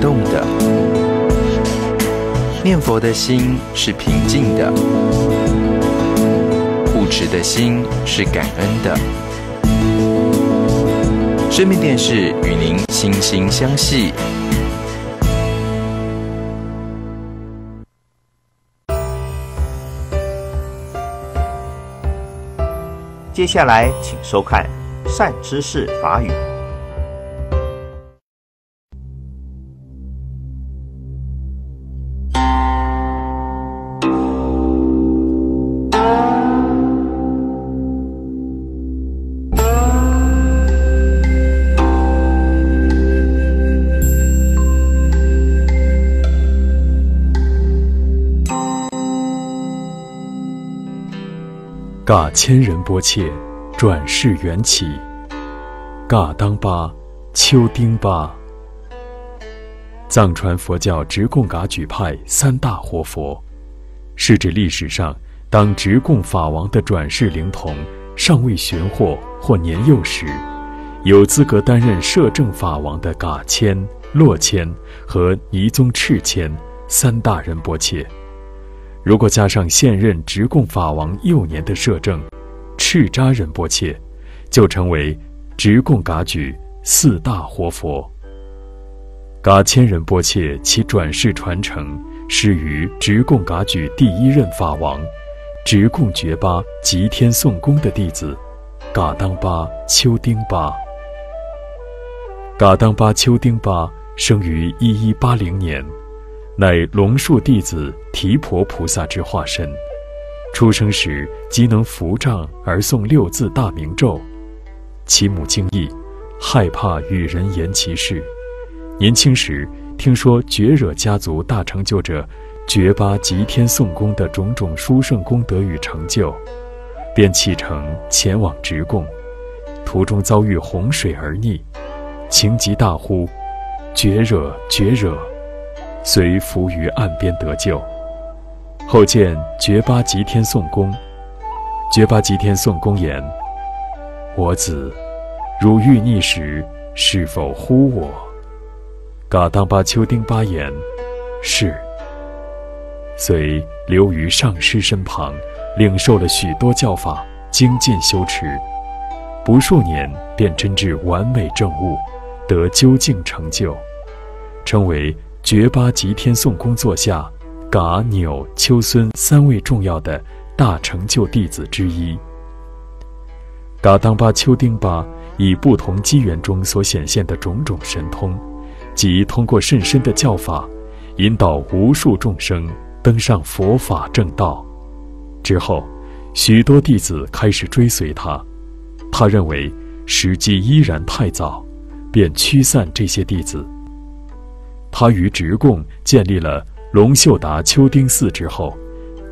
动的。念佛的心是平静的，护持的心是感恩的。生命电视与您心心相系。接下来，请收看《善知识法语》。噶千人波切，转世缘起。噶当巴，丘丁巴。藏传佛教直贡噶举派三大活佛，是指历史上当直贡法王的转世灵童尚未寻获或年幼时，有资格担任摄政法王的噶谦、洛谦和尼宗赤谦三大人波切。如果加上现任直贡法王幼年的摄政赤扎仁波切，就成为直贡噶举四大活佛。噶千仁波切其转世传承始于直贡噶举第一任法王直贡觉巴吉天颂公的弟子噶当巴丘丁巴。噶当巴丘丁巴生于一一八零年。乃龙树弟子提婆菩萨之化身，出生时即能扶杖而诵六字大明咒。其母惊异，害怕与人言其事。年轻时听说觉惹家族大成就者觉巴吉天颂功的种种殊胜功德与成就，便启程前往直贡。途中遭遇洪水而溺，情急大呼：“觉惹，觉惹！”遂浮于岸边得救。后见觉巴吉天颂公，觉巴吉天颂公言：“我子，汝欲逆时，是否呼我？”噶当巴丘丁巴言：“是。”遂留于上师身旁，领受了许多教法，精进修持，不数年便真至完美正悟，得究竟成就，称为。觉巴吉天颂功座下，噶纽秋孙三位重要的大成就弟子之一。噶当巴丘丁巴以不同机缘中所显现的种种神通，即通过甚深的教法，引导无数众生登上佛法正道。之后，许多弟子开始追随他，他认为时机依然太早，便驱散这些弟子。他与直贡建立了龙秀达丘丁寺之后，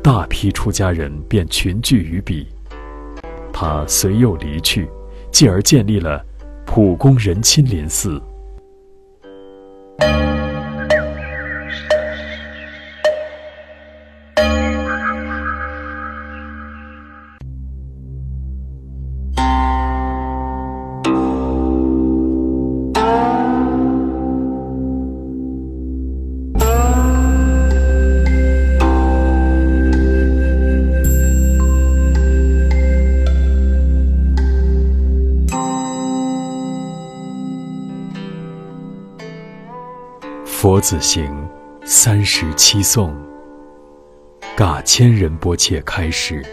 大批出家人便群聚于彼。他随又离去，继而建立了普公仁亲林寺。佛子行三十七颂，噶千人波切开始。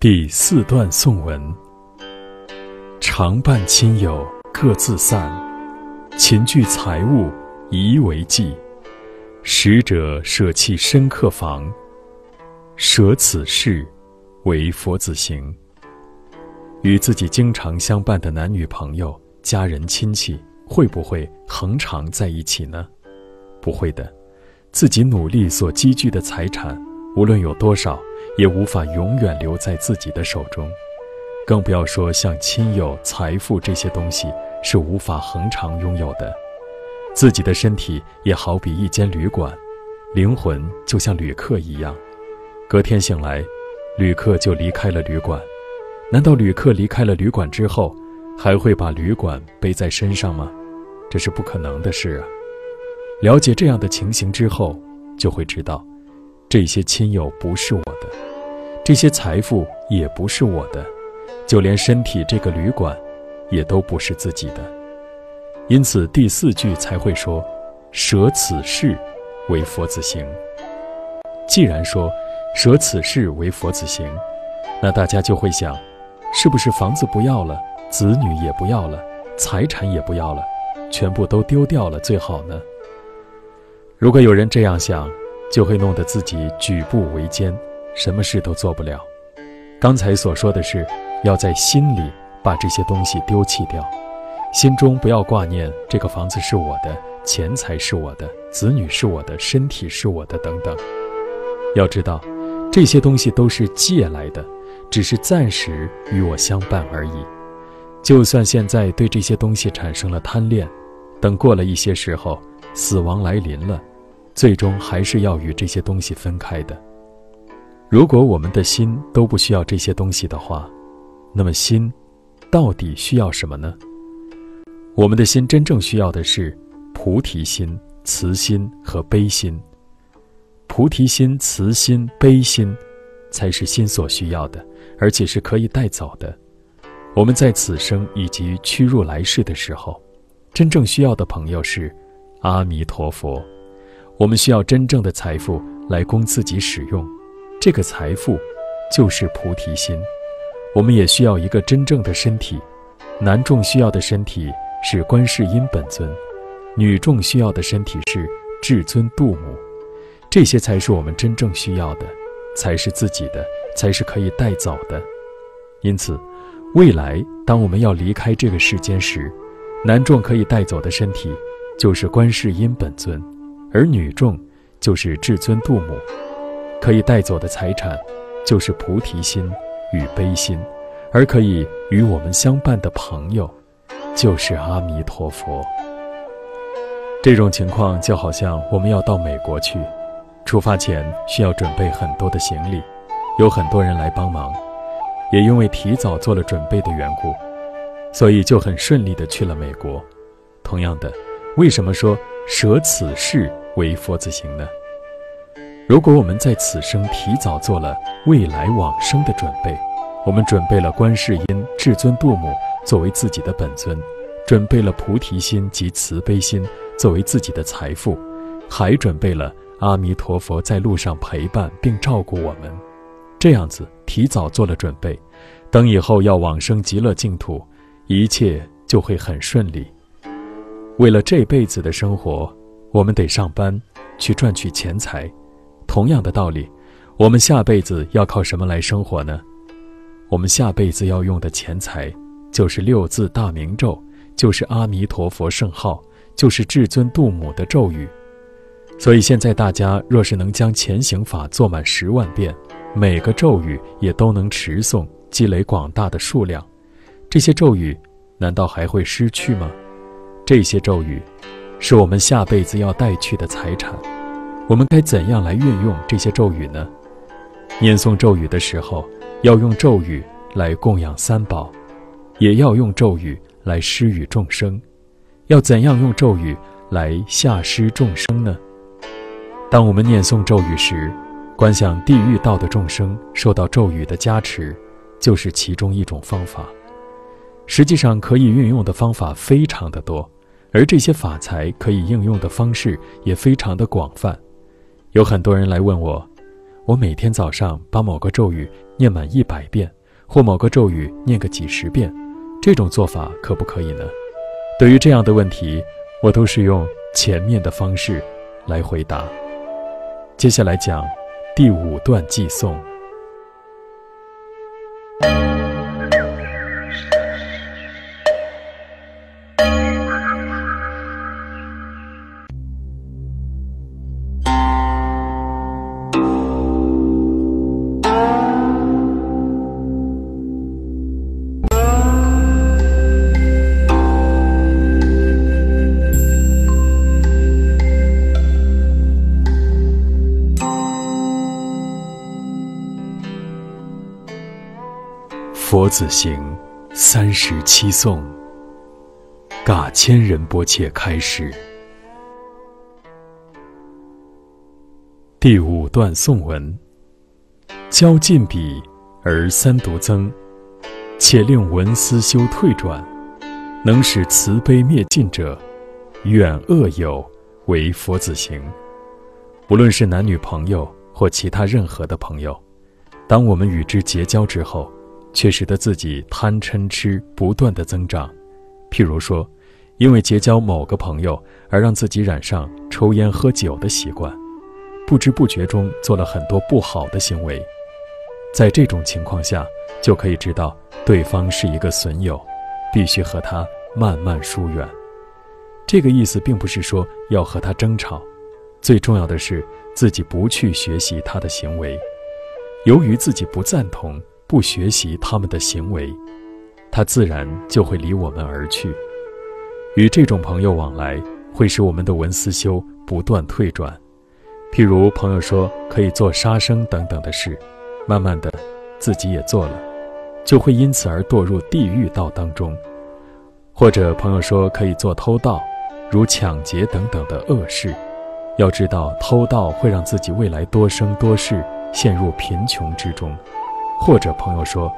第四段颂文：常伴亲友各自散，勤聚财物宜为计。使者舍弃深客房，舍此事为佛子行。与自己经常相伴的男女朋友、家人、亲戚，会不会恒常在一起呢？不会的，自己努力所积聚的财产，无论有多少，也无法永远留在自己的手中，更不要说像亲友、财富这些东西是无法恒常拥有的。自己的身体也好比一间旅馆，灵魂就像旅客一样，隔天醒来，旅客就离开了旅馆。难道旅客离开了旅馆之后，还会把旅馆背在身上吗？这是不可能的事啊！了解这样的情形之后，就会知道，这些亲友不是我的，这些财富也不是我的，就连身体这个旅馆，也都不是自己的。因此第四句才会说：“舍此事为佛子行。”既然说“舍此事为佛子行”，那大家就会想，是不是房子不要了，子女也不要了，财产也不要了，全部都丢掉了最好呢？如果有人这样想，就会弄得自己举步维艰，什么事都做不了。刚才所说的是，要在心里把这些东西丢弃掉，心中不要挂念这个房子是我的，钱财是我的，子女是我的，身体是我的等等。要知道，这些东西都是借来的。只是暂时与我相伴而已。就算现在对这些东西产生了贪恋，等过了一些时候，死亡来临了，最终还是要与这些东西分开的。如果我们的心都不需要这些东西的话，那么心到底需要什么呢？我们的心真正需要的是菩提心、慈心和悲心。菩提心、慈心、悲心，才是心所需要的。而且是可以带走的。我们在此生以及屈入来世的时候，真正需要的朋友是阿弥陀佛。我们需要真正的财富来供自己使用，这个财富就是菩提心。我们也需要一个真正的身体，男众需要的身体是观世音本尊，女众需要的身体是至尊度母，这些才是我们真正需要的，才是自己的。才是可以带走的，因此，未来当我们要离开这个世间时，男众可以带走的身体，就是观世音本尊，而女众就是至尊度母，可以带走的财产，就是菩提心与悲心，而可以与我们相伴的朋友，就是阿弥陀佛。这种情况就好像我们要到美国去，出发前需要准备很多的行李。有很多人来帮忙，也因为提早做了准备的缘故，所以就很顺利地去了美国。同样的，为什么说舍此事为佛子行呢？如果我们在此生提早做了未来往生的准备，我们准备了观世音、至尊度母作为自己的本尊，准备了菩提心及慈悲心作为自己的财富，还准备了阿弥陀佛在路上陪伴并照顾我们。这样子提早做了准备，等以后要往生极乐净土，一切就会很顺利。为了这辈子的生活，我们得上班去赚取钱财。同样的道理，我们下辈子要靠什么来生活呢？我们下辈子要用的钱财，就是六字大明咒，就是阿弥陀佛圣号，就是至尊度母的咒语。所以现在大家若是能将前行法做满十万遍。每个咒语也都能持诵，积累广大的数量。这些咒语难道还会失去吗？这些咒语是我们下辈子要带去的财产。我们该怎样来运用这些咒语呢？念诵咒语的时候，要用咒语来供养三宝，也要用咒语来施予众生。要怎样用咒语来下施众生呢？当我们念诵咒语时，观想地狱道的众生受到咒语的加持，就是其中一种方法。实际上，可以运用的方法非常的多，而这些法才可以应用的方式也非常的广泛。有很多人来问我，我每天早上把某个咒语念满一百遍，或某个咒语念个几十遍，这种做法可不可以呢？对于这样的问题，我都是用前面的方式来回答。接下来讲。第五段寄送。佛子行，三十七颂，噶千人波切开始。第五段颂文：交尽笔而三独增，且令文思修退转，能使慈悲灭尽者，远恶友为佛子行。无论是男女朋友或其他任何的朋友，当我们与之结交之后。却使得自己贪嗔痴不断的增长，譬如说，因为结交某个朋友而让自己染上抽烟喝酒的习惯，不知不觉中做了很多不好的行为。在这种情况下，就可以知道对方是一个损友，必须和他慢慢疏远。这个意思并不是说要和他争吵，最重要的是自己不去学习他的行为，由于自己不赞同。不学习他们的行为，他自然就会离我们而去。与这种朋友往来，会使我们的文思修不断退转。譬如朋友说可以做杀生等等的事，慢慢的，自己也做了，就会因此而堕入地狱道当中；或者朋友说可以做偷盗，如抢劫等等的恶事，要知道偷盗会让自己未来多生多世陷入贫穷之中。或者朋友说，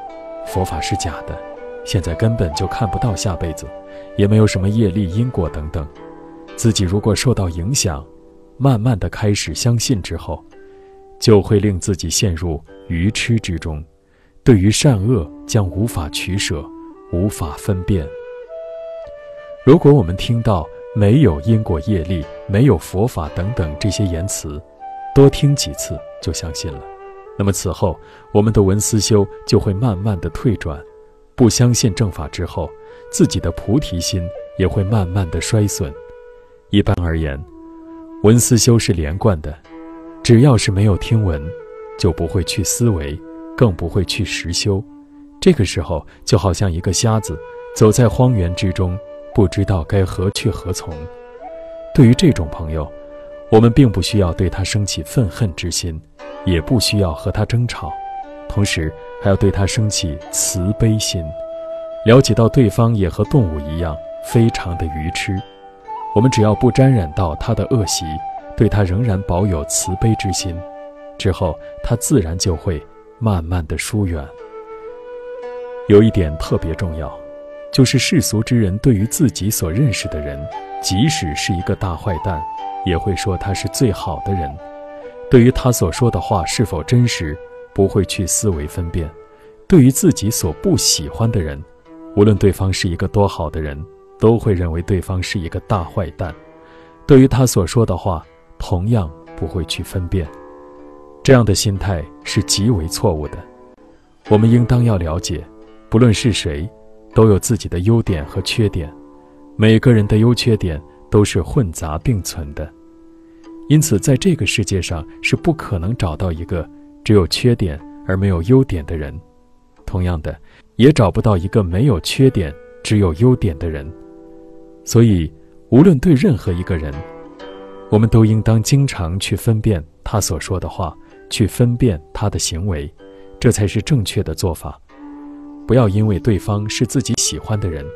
佛法是假的，现在根本就看不到下辈子，也没有什么业力因果等等。自己如果受到影响，慢慢的开始相信之后，就会令自己陷入愚痴之中，对于善恶将无法取舍，无法分辨。如果我们听到没有因果业力、没有佛法等等这些言辞，多听几次就相信了。那么此后，我们的文思修就会慢慢的退转，不相信正法之后，自己的菩提心也会慢慢的衰损。一般而言，文思修是连贯的，只要是没有听闻，就不会去思维，更不会去实修。这个时候，就好像一个瞎子走在荒原之中，不知道该何去何从。对于这种朋友，我们并不需要对他生起愤恨之心。也不需要和他争吵，同时还要对他生起慈悲心，了解到对方也和动物一样非常的愚痴。我们只要不沾染到他的恶习，对他仍然保有慈悲之心，之后他自然就会慢慢的疏远。有一点特别重要，就是世俗之人对于自己所认识的人，即使是一个大坏蛋，也会说他是最好的人。对于他所说的话是否真实，不会去思维分辨；对于自己所不喜欢的人，无论对方是一个多好的人，都会认为对方是一个大坏蛋。对于他所说的话，同样不会去分辨。这样的心态是极为错误的。我们应当要了解，不论是谁，都有自己的优点和缺点，每个人的优缺点都是混杂并存的。因此，在这个世界上是不可能找到一个只有缺点而没有优点的人，同样的，也找不到一个没有缺点只有优点的人。所以，无论对任何一个人，我们都应当经常去分辨他所说的话，去分辨他的行为，这才是正确的做法。不要因为对方是自己喜欢的人，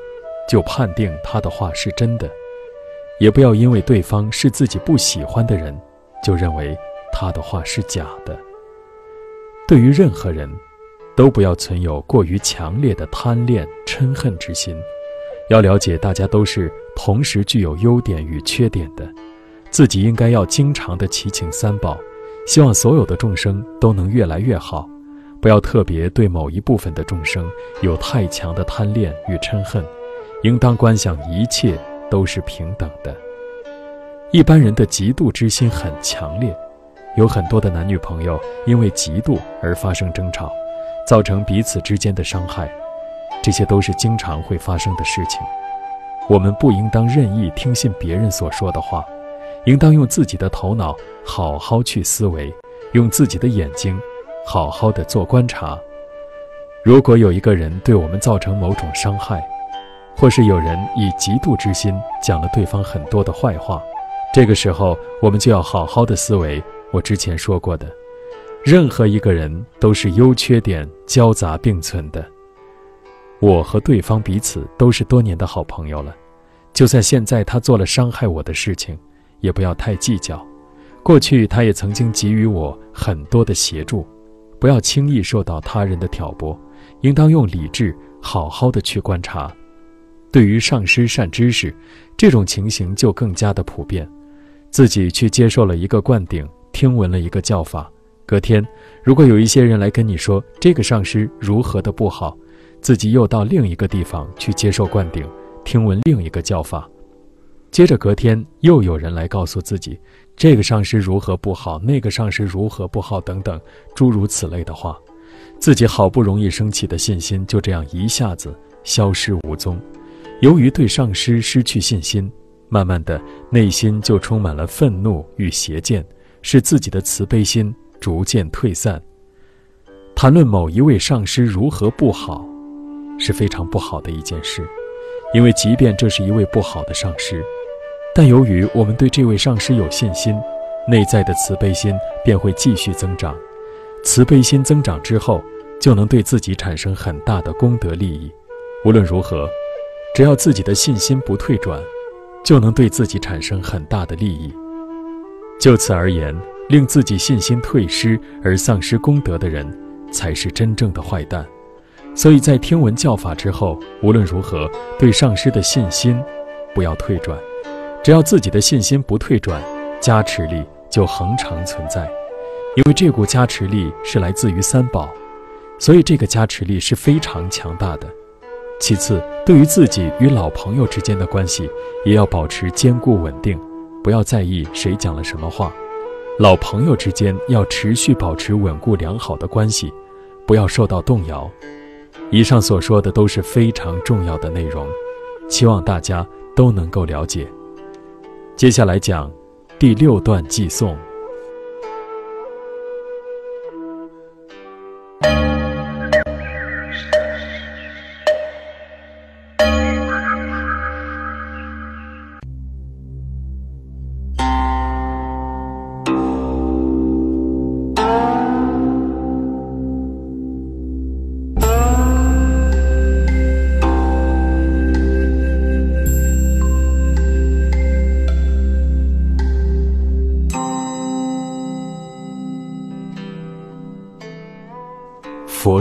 就判定他的话是真的。也不要因为对方是自己不喜欢的人，就认为他的话是假的。对于任何人，都不要存有过于强烈的贪恋、嗔恨之心。要了解，大家都是同时具有优点与缺点的，自己应该要经常的祈请三宝，希望所有的众生都能越来越好。不要特别对某一部分的众生有太强的贪恋与嗔恨，应当观想一切。都是平等的。一般人的嫉妒之心很强烈，有很多的男女朋友因为嫉妒而发生争吵，造成彼此之间的伤害，这些都是经常会发生的事情。我们不应当任意听信别人所说的话，应当用自己的头脑好好去思维，用自己的眼睛好好的做观察。如果有一个人对我们造成某种伤害，或是有人以嫉妒之心讲了对方很多的坏话，这个时候我们就要好好的思维。我之前说过的，任何一个人都是优缺点交杂并存的。我和对方彼此都是多年的好朋友了。就算现在他做了伤害我的事情，也不要太计较。过去他也曾经给予我很多的协助，不要轻易受到他人的挑拨，应当用理智好好的去观察。对于上师善知识，这种情形就更加的普遍。自己去接受了一个灌顶，听闻了一个教法，隔天，如果有一些人来跟你说这个上师如何的不好，自己又到另一个地方去接受灌顶。听闻另一个教法，接着隔天又有人来告诉自己，这个上师如何不好，那个上师如何不好，等等诸如此类的话，自己好不容易升起的信心就这样一下子消失无踪。由于对上师失去信心，慢慢的内心就充满了愤怒与邪见，使自己的慈悲心逐渐退散。谈论某一位上师如何不好，是非常不好的一件事。因为即便这是一位不好的上师，但由于我们对这位上师有信心，内在的慈悲心便会继续增长。慈悲心增长之后，就能对自己产生很大的功德利益。无论如何，只要自己的信心不退转，就能对自己产生很大的利益。就此而言，令自己信心退失而丧失功德的人，才是真正的坏蛋。所以在听闻教法之后，无论如何，对上师的信心不要退转。只要自己的信心不退转，加持力就恒常存在。因为这股加持力是来自于三宝，所以这个加持力是非常强大的。其次，对于自己与老朋友之间的关系，也要保持坚固稳定，不要在意谁讲了什么话。老朋友之间要持续保持稳固良好的关系，不要受到动摇。以上所说的都是非常重要的内容，希望大家都能够了解。接下来讲第六段寄送。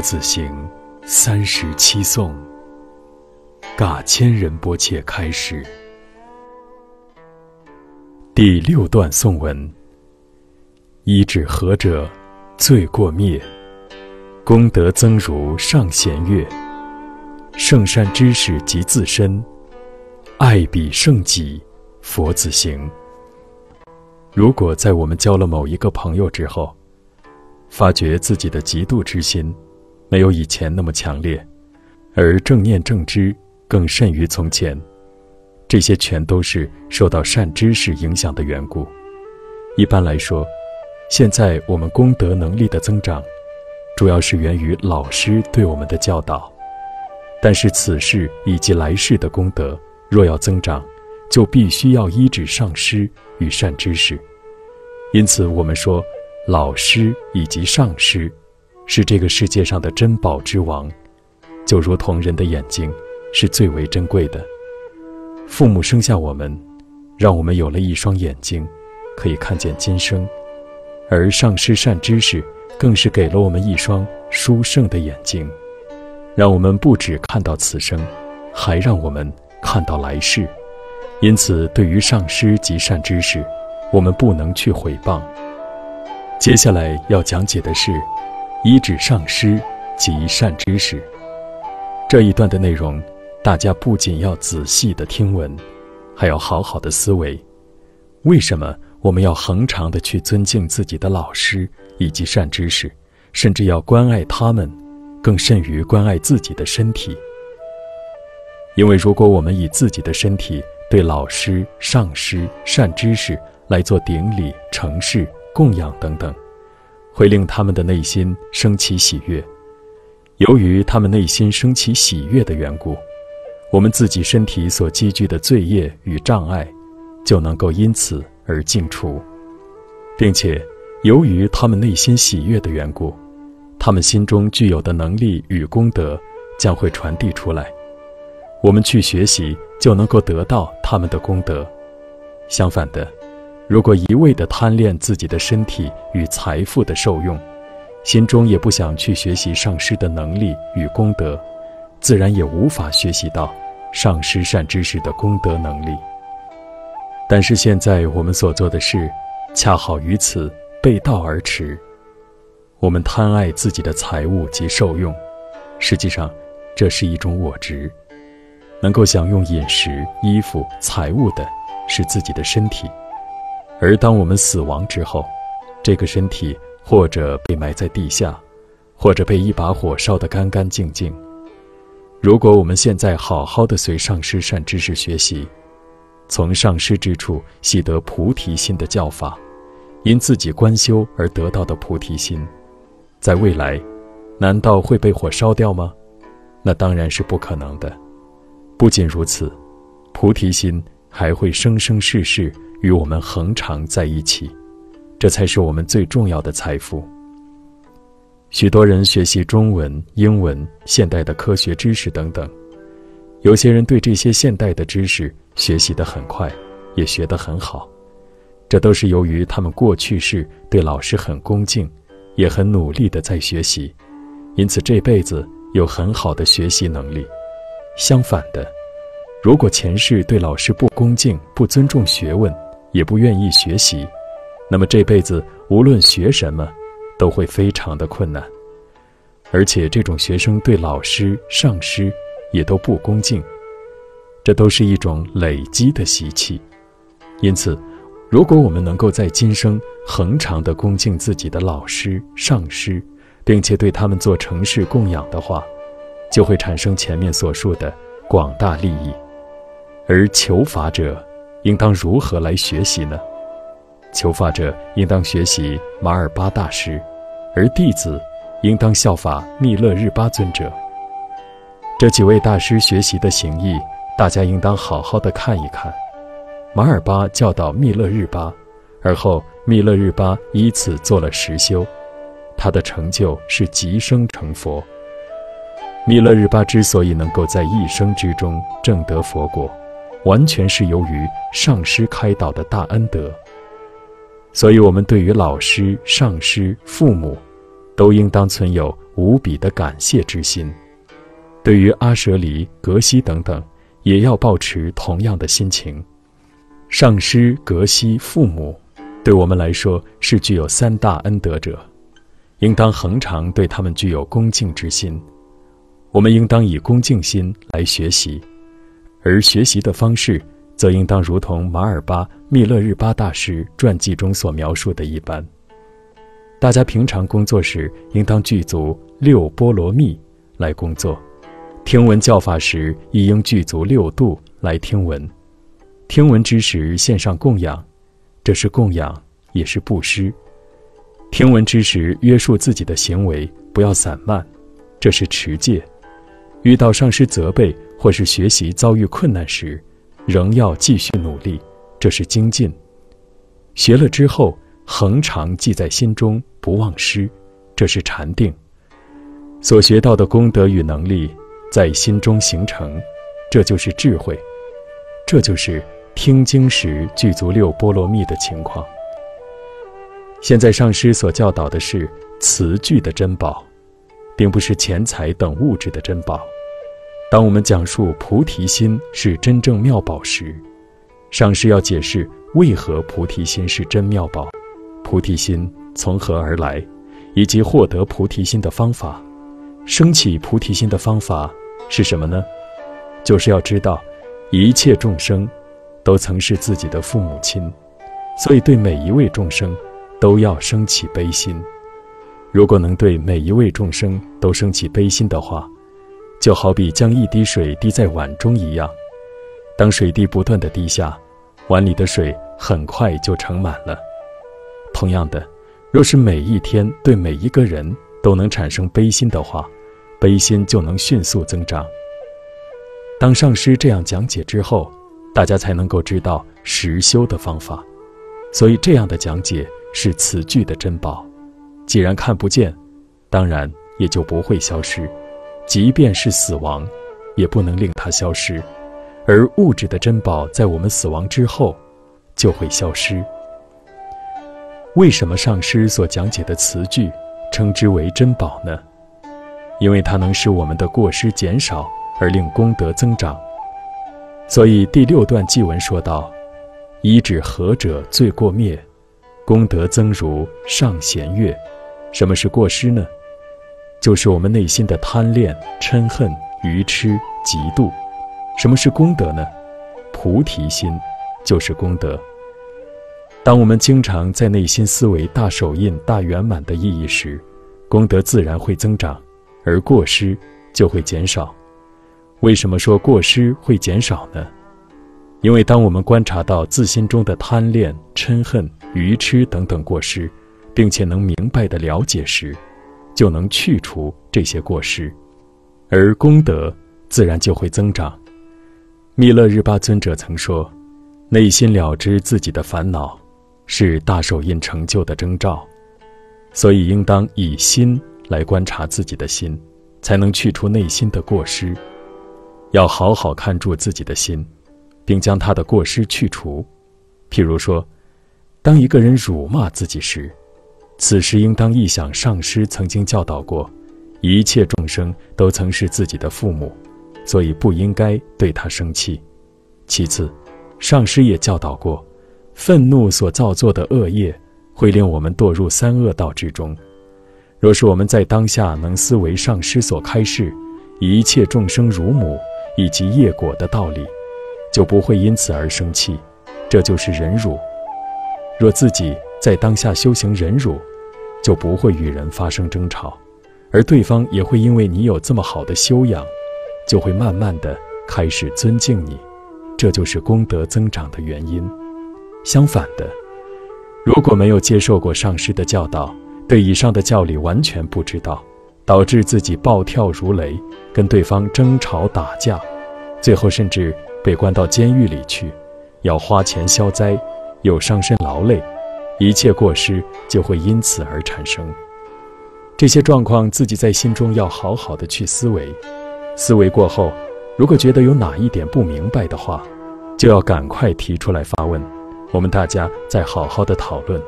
子行三十七颂，嘎千人波切开始。第六段颂文：一指何者，罪过灭，功德增如上弦月。圣善知识及自身，爱彼圣己，佛子行。如果在我们交了某一个朋友之后，发觉自己的嫉妒之心。没有以前那么强烈，而正念正知更甚于从前，这些全都是受到善知识影响的缘故。一般来说，现在我们功德能力的增长，主要是源于老师对我们的教导。但是此世以及来世的功德若要增长，就必须要依止上师与善知识。因此，我们说老师以及上师。是这个世界上的珍宝之王，就如同人的眼睛是最为珍贵的。父母生下我们，让我们有了一双眼睛，可以看见今生；而上师善知识，更是给了我们一双殊胜的眼睛，让我们不只看到此生，还让我们看到来世。因此，对于上师及善知识，我们不能去毁谤。接下来要讲解的是。以指上师及善知识，这一段的内容，大家不仅要仔细的听闻，还要好好的思维。为什么我们要恒常的去尊敬自己的老师以及善知识，甚至要关爱他们，更甚于关爱自己的身体？因为如果我们以自己的身体对老师、上师、善知识来做顶礼、承事、供养等等。会令他们的内心升起喜悦，由于他们内心升起喜悦的缘故，我们自己身体所积聚的罪业与障碍，就能够因此而净除，并且由于他们内心喜悦的缘故，他们心中具有的能力与功德，将会传递出来。我们去学习，就能够得到他们的功德。相反的，如果一味地贪恋自己的身体与财富的受用，心中也不想去学习上师的能力与功德，自然也无法学习到上师善知识的功德能力。但是现在我们所做的事，恰好与此背道而驰。我们贪爱自己的财物及受用，实际上，这是一种我执。能够享用饮食、衣服、财物的，是自己的身体。而当我们死亡之后，这个身体或者被埋在地下，或者被一把火烧得干干净净。如果我们现在好好的随上师善知识学习，从上师之处习得菩提心的教法，因自己观修而得到的菩提心，在未来，难道会被火烧掉吗？那当然是不可能的。不仅如此，菩提心还会生生世世与我们恒常在一起，这才是我们最重要的财富。许多人学习中文、英文、现代的科学知识等等，有些人对这些现代的知识学习得很快，也学得很好，这都是由于他们过去世对老师很恭敬，也很努力地在学习，因此这辈子有很好的学习能力。相反的，如果前世对老师不恭敬、不尊重学问，也不愿意学习，那么这辈子无论学什么，都会非常的困难。而且这种学生对老师、上师也都不恭敬，这都是一种累积的习气。因此，如果我们能够在今生恒常的恭敬自己的老师、上师，并且对他们做诚实供养的话，就会产生前面所述的广大利益，而求法者应当如何来学习呢？求法者应当学习马尔巴大师，而弟子应当效法密勒日巴尊者。这几位大师学习的行义，大家应当好好的看一看。马尔巴教导密勒日巴，而后密勒日巴依此做了实修，他的成就是即生成佛。弥勒日巴之所以能够在一生之中证得佛果，完全是由于上师开导的大恩德。所以，我们对于老师、上师、父母，都应当存有无比的感谢之心；对于阿舍离、格西等等，也要保持同样的心情。上师、格西、父母，对我们来说是具有三大恩德者，应当恒常对他们具有恭敬之心。我们应当以恭敬心来学习，而学习的方式则应当如同马尔巴密勒日巴大师传记中所描述的一般。大家平常工作时，应当具足六波罗蜜来工作；听闻教法时，亦应具足六度来听闻。听闻之时，献上供养，这是供养，也是布施。听闻之时，约束自己的行为，不要散漫，这是持戒。遇到上师责备或是学习遭遇困难时，仍要继续努力，这是精进。学了之后，恒常记在心中，不忘失，这是禅定。所学到的功德与能力在心中形成，这就是智慧。这就是听经时具足六波罗蜜的情况。现在上师所教导的是词句的珍宝。并不是钱财等物质的珍宝。当我们讲述菩提心是真正妙宝时，上师要解释为何菩提心是真妙宝，菩提心从何而来，以及获得菩提心的方法。升起菩提心的方法是什么呢？就是要知道，一切众生都曾是自己的父母亲，所以对每一位众生都要升起悲心。如果能对每一位众生都升起悲心的话，就好比将一滴水滴在碗中一样。当水滴不断的滴下，碗里的水很快就盛满了。同样的，若是每一天对每一个人都能产生悲心的话，悲心就能迅速增长。当上师这样讲解之后，大家才能够知道实修的方法。所以，这样的讲解是此句的珍宝。既然看不见，当然也就不会消失，即便是死亡，也不能令它消失；而物质的珍宝在我们死亡之后就会消失。为什么上师所讲解的词句称之为珍宝呢？因为它能使我们的过失减少，而令功德增长。所以第六段祭文说道：“一指何者罪过灭，功德增如上弦月。”什么是过失呢？就是我们内心的贪恋、嗔恨、愚痴、嫉妒。什么是功德呢？菩提心就是功德。当我们经常在内心思维大手印、大圆满的意义时，功德自然会增长，而过失就会减少。为什么说过失会减少呢？因为当我们观察到自心中的贪恋、嗔恨、愚痴等等过失，并且能明白的了解时，就能去除这些过失，而功德自然就会增长。弥勒日巴尊者曾说：“内心了知自己的烦恼。”是大手印成就的征兆，所以应当以心来观察自己的心，才能去除内心的过失。要好好看住自己的心，并将他的过失去除。譬如说，当一个人辱骂自己时，此时应当忆想上师曾经教导过，一切众生都曾是自己的父母，所以不应该对他生气。其次，上师也教导过。愤怒所造作的恶业，会令我们堕入三恶道之中。若是我们在当下能思维上师所开示一切众生如母以及业果的道理，就不会因此而生气。这就是忍辱。若自己在当下修行忍辱，就不会与人发生争吵，而对方也会因为你有这么好的修养，就会慢慢的开始尊敬你。这就是功德增长的原因。相反的，如果没有接受过上师的教导，对以上的教理完全不知道，导致自己暴跳如雷，跟对方争吵打架，最后甚至被关到监狱里去，要花钱消灾，又伤身劳累，一切过失就会因此而产生。这些状况自己在心中要好好的去思维，思维过后，如果觉得有哪一点不明白的话，就要赶快提出来发问。我们大家再好好的讨论。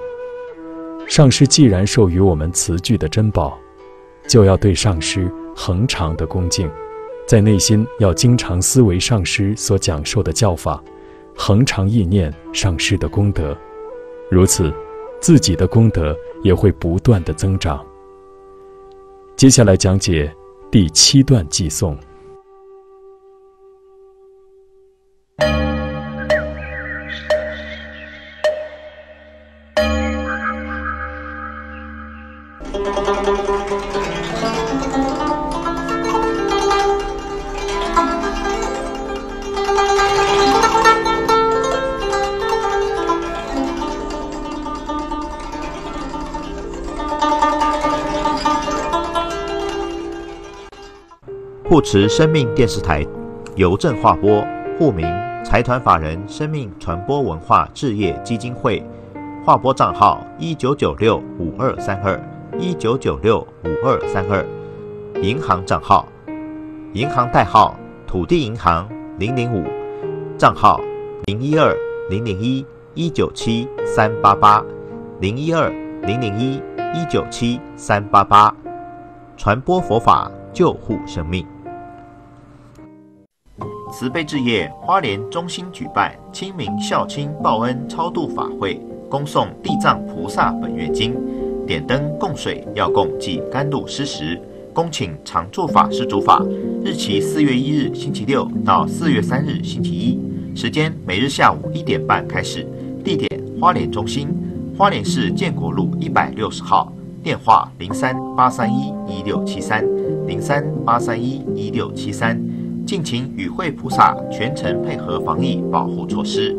上师既然授予我们词句的珍宝，就要对上师恒常的恭敬，在内心要经常思维上师所讲授的教法，恒常意念上师的功德，如此，自己的功德也会不断的增长。接下来讲解第七段寄颂。护持生命电视台邮政划拨户名财团法人生命传播文化置业基金会，划拨账号一九九六五二三二一九九六五二三二，银行账号银行代号土地银行零零五，账号零一二零零一一九七三八八零一二零零一一九七三八八，传播佛法，救护生命。慈悲置业花莲中心举办清明孝亲报恩超度法会，恭送地藏菩萨本愿经，点灯供水要供即甘露施食，恭请常住法师主法。日期四月一日星期六到四月三日星期一，时间每日下午一点半开始，地点花莲中心，花莲市建国路一百六十号，电话零三八三一一六七三零三八三一一六七三。敬请与会菩萨全程配合防疫保护措施。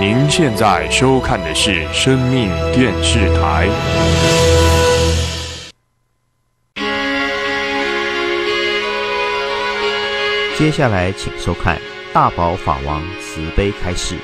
您现在收看的是生命电视台。接下来，请收看大宝法王慈悲开示。